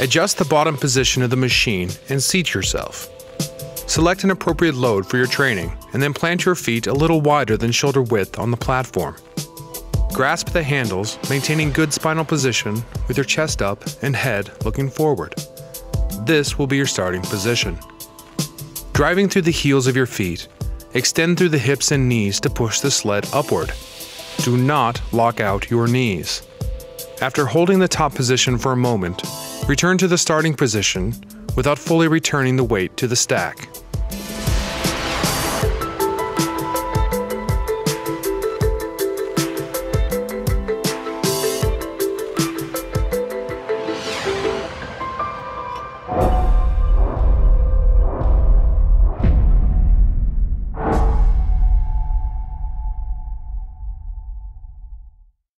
Adjust the bottom position of the machine and seat yourself. Select an appropriate load for your training and then plant your feet a little wider than shoulder width on the platform. Grasp the handles, maintaining good spinal position with your chest up and head looking forward. This will be your starting position. Driving through the heels of your feet, extend through the hips and knees to push the sled upward. Do not lock out your knees. After holding the top position for a moment, return to the starting position without fully returning the weight to the stack.